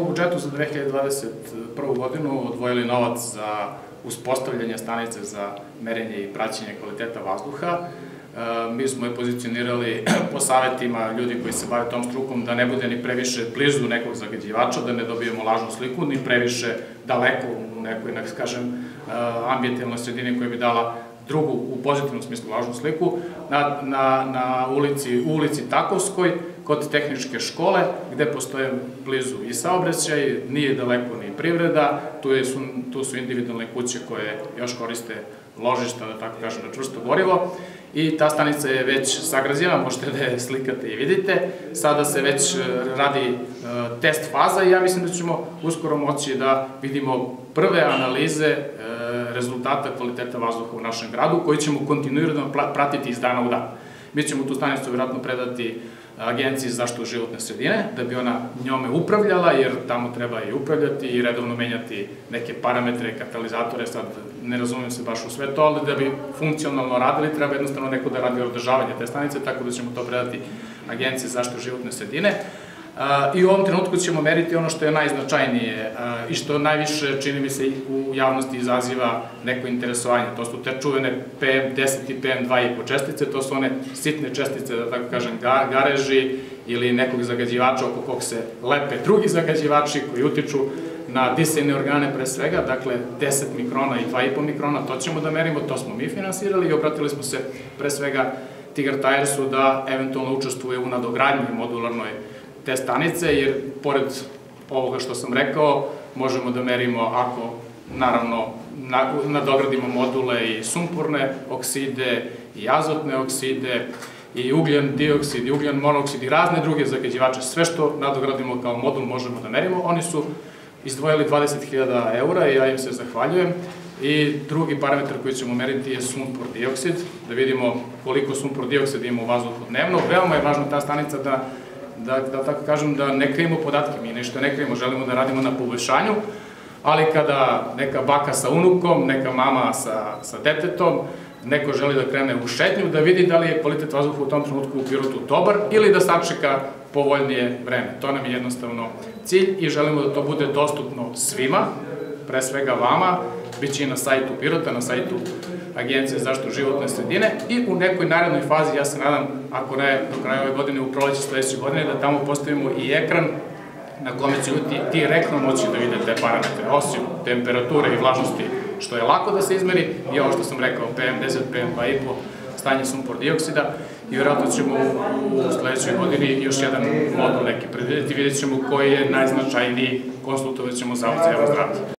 smo u budžetu za 2021. godinu odvojili novac za uspostavljanje stanice za merenje i praćenje kvaliteta vazduha. E, mi smo je pozicionirali po savetima ljudi koji se bave tom strukom da ne bude ni previše blizu nekog zagađivača, da ne dobijemo lažnu sliku, ni previše daleko u nekoj, nek kažem, e, ambijentalnoj sredini koja bi dala drugu, u pozitivnom smislu, lažnu sliku, na, na, na ulici, u ulici Takovskoj, kod tehničke škole, gde postoje blizu i saobraćaj, nije daleko ni privreda, tu, su, su individualne kuće koje još koriste ložišta, da tako kažem, na čvrsto gorivo, i ta stanica je već sagrađena, možete da je slikate i vidite. Sada se već e, radi e, test faza i ja mislim da ćemo uskoro moći da vidimo prve analize e, rezultata kvaliteta vazduha u našem gradu, koji ćemo kontinuirano pratiti iz dana u dan. Mi ćemo tu stanicu vjerojatno predati Agenciji za zaštitu životne sredine, da bi ona njome upravljala, jer tamo treba i upravljati i redovno menjati neke parametre, katalizatore, sad ne razumijem se baš u sve to, ali da bi funkcionalno radili, treba jednostavno neko da radi održavanje te stanice, tako da ćemo to predati Agenciji za zaštitu životne sredine. I u ovom trenutku ćemo meriti ono što je najznačajnije i što najviše, čini mi se, u javnosti izaziva neko interesovanje. To su te čuvene PM10 i PM2,5 čestice, to su one sitne čestice, da tako kažem, gareži ili nekog zagađivača oko kog se lepe drugi zagađivači koji utiču na disajne organe pre svega, dakle 10 mikrona i 2,5 mikrona, to ćemo da merimo, to smo mi finansirali i obratili smo se pre svega Tigar Tiresu da eventualno učestvuje u nadogradnji modularnoj te stanice, jer pored ovoga što sam rekao, možemo da merimo ako, naravno, nadogradimo module i sumporne okside, i azotne okside, i ugljen dioksid, i ugljen monoksid, i razne druge zagađivače, sve što nadogradimo kao modul možemo da merimo, oni su izdvojili 20.000 eura i ja im se zahvaljujem. I drugi parametar koji ćemo meriti je sumpor dioksid, da vidimo koliko sumpor dioksid ima u vazduhu dnevno. Veoma je važno ta stanica da da, da tako kažem, da ne krijemo podatke, mi nešto ne krijemo, želimo da radimo na poboljšanju, ali kada neka baka sa unukom, neka mama sa, sa detetom, neko želi da krene u šetnju, da vidi da li je kvalitet vazduha u tom trenutku u Pirotu dobar ili da sačeka povoljnije vreme. To nam je jednostavno cilj i želimo da to bude dostupno svima, pre svega vama, bit će i na sajtu Pirota, na sajtu Agencije za životne sredine i u nekoj narednoj fazi, ja se nadam, ako ne do kraja ove godine, u proleće sledeće godine, da tamo postavimo i ekran na kome će ljudi direktno moći da vide te parametre, osim temperature i vlažnosti, što je lako da se izmeri, i ovo što sam rekao, PM10, PM2,5, stanje sumpor dioksida, i vjerojatno ćemo u sledećoj godini još jedan modul neki predvidjeti, vidjet ćemo koji je najznačajniji, konsultovat ćemo Zavod za javno zdravlje.